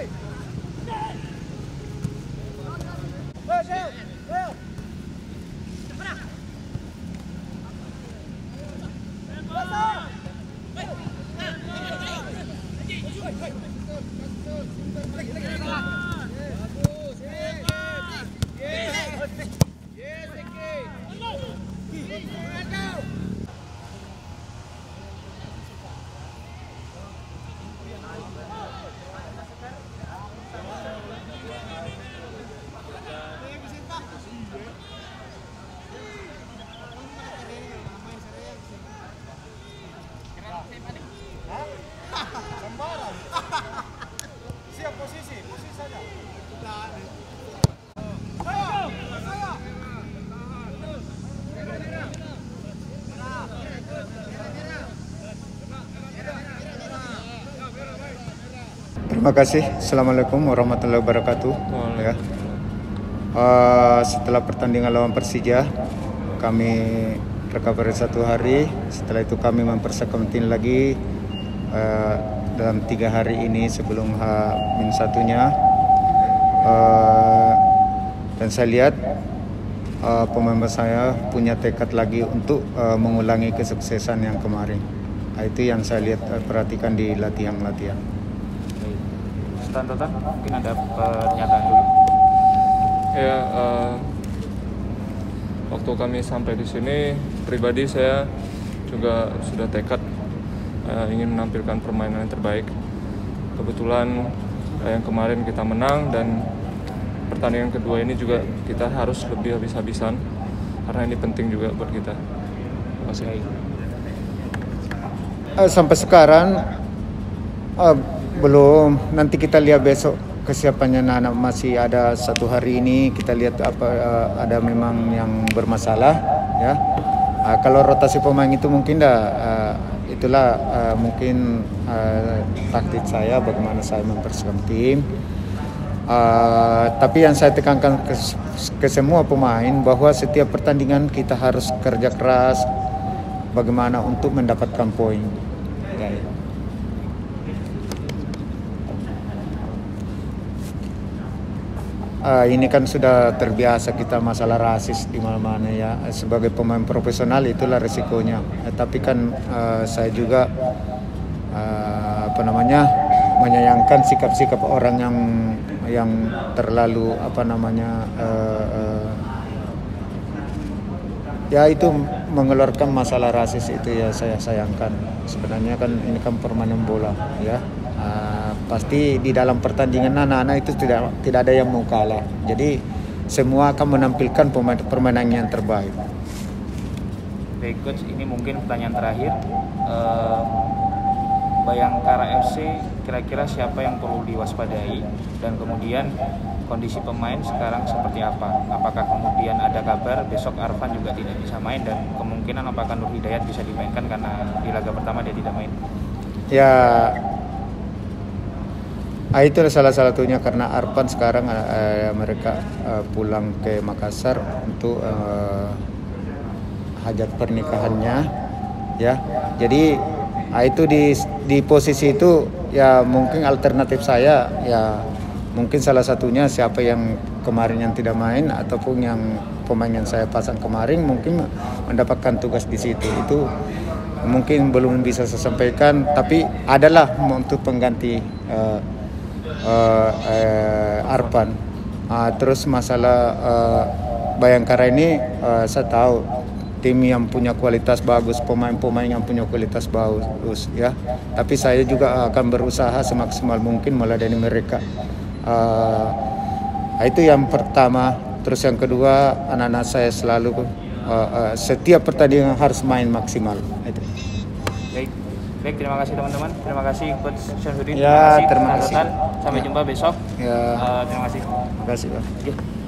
Hey! Terima kasih. Assalamualaikum warahmatullahi wabarakatuh. Ya. Uh, setelah pertandingan lawan Persija, kami recovery satu hari. Setelah itu kami mempersiapkan tim lagi uh, dalam tiga hari ini sebelum H min satunya. Uh, dan saya lihat uh, pemain saya punya tekad lagi untuk uh, mengulangi kesuksesan yang kemarin. Nah, itu yang saya lihat uh, perhatikan di latihan-latihan. Tonton, mungkin ada pernyataan dulu. Ya, uh, waktu kami sampai di sini, pribadi saya juga sudah tekad uh, ingin menampilkan permainan yang terbaik. Kebetulan yang kemarin kita menang dan pertandingan kedua ini juga kita harus lebih habis-habisan karena ini penting juga buat kita. Terima kasih. Uh, sampai sekarang uh, belum. Nanti kita lihat besok kesiapannya anak masih ada satu hari ini kita lihat apa uh, ada memang yang bermasalah ya. Uh, kalau rotasi pemain itu mungkin dah uh, itulah uh, mungkin uh, taktik saya bagaimana saya mempersiapkan tim. Uh, tapi yang saya tekankan ke, ke semua pemain bahwa setiap pertandingan kita harus kerja keras bagaimana untuk mendapatkan poin. Ya, uh, ini kan sudah terbiasa kita masalah rasis di mana-mana ya. Sebagai pemain profesional itulah resikonya. Uh, tapi kan uh, saya juga uh, apa namanya menyayangkan sikap-sikap orang yang yang terlalu apa namanya uh, uh, ya itu mengeluarkan masalah rasis itu ya saya sayangkan. Sebenarnya kan ini kan permainan bola ya. Uh, pasti di dalam pertandingan anak-anak itu tidak tidak ada yang mau kalah. Jadi semua akan menampilkan permainan yang terbaik. Baik coach, ini mungkin pertanyaan terakhir. Uh, Bayangkara FC kira-kira siapa yang perlu diwaspadai dan kemudian kondisi pemain sekarang seperti apa? Apakah kemudian ada kabar besok Arfan juga tidak bisa main dan kemungkinan apakah Nur Hidayat bisa dimainkan karena di laga pertama dia tidak main? Ya Ah, itu salah satunya karena Arpan sekarang uh, mereka uh, pulang ke Makassar untuk uh, hajat pernikahannya, ya. Jadi uh, itu di di posisi itu ya mungkin alternatif saya ya mungkin salah satunya siapa yang kemarin yang tidak main ataupun yang pemain yang saya pasang kemarin mungkin mendapatkan tugas di situ itu mungkin belum bisa saya sampaikan tapi adalah untuk pengganti uh, uh, uh, Arpan. Uh, terus masalah uh, Bayangkara ini uh, saya tahu tim yang punya kualitas bagus, pemain-pemain yang punya kualitas bagus ya. Tapi saya juga akan berusaha semaksimal mungkin mulai dari mereka. Uh, itu yang pertama. Terus yang kedua, anak-anak saya selalu uh, uh, setiap pertandingan harus main maksimal. Itu. Baik. Baik, terima kasih teman-teman. Terima kasih Coach Syamsuddin. Ya, terima kasih. terima kasih. Sampai Ya. jumpa besok. Ya. Uh, terima kasih. Terima kasih, Pak. Oke.